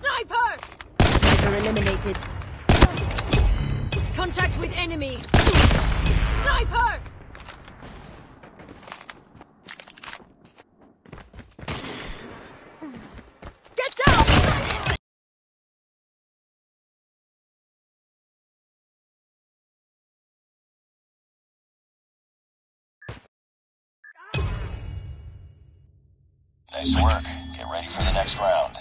Sniper! Sniper eliminated. Contact with enemy! Sniper! Get down! Nice work. Get ready for the next round.